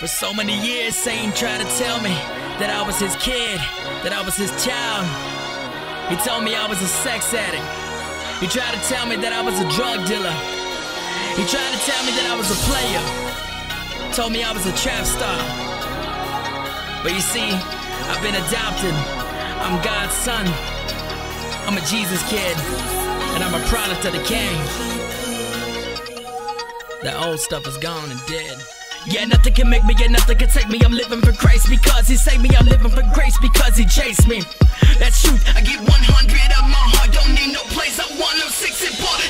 For so many years, Satan tried to tell me that I was his kid, that I was his child. He told me I was a sex addict. He tried to tell me that I was a drug dealer. He tried to tell me that I was a player. Told me I was a trap star. But you see, I've been adopted. I'm God's son. I'm a Jesus kid. And I'm a product of the king. That old stuff is gone and dead. Yeah, nothing can make me, yeah, nothing can take me. I'm living for Christ because He saved me. I'm living for grace because He chased me. That's truth. I get 100 of my heart, don't need no place. I want them six and part.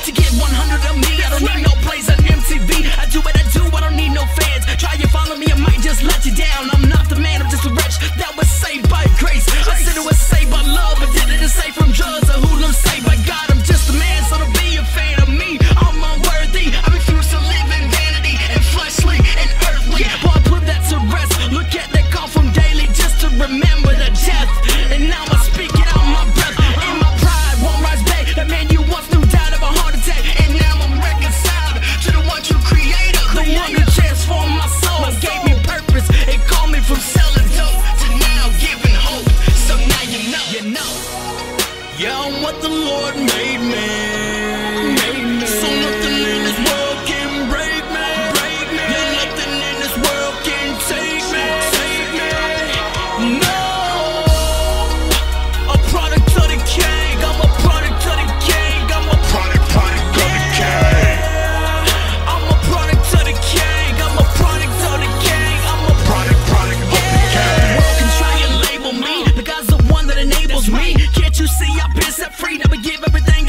you see, I've been set free, never give everything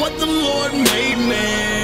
what the Lord made man.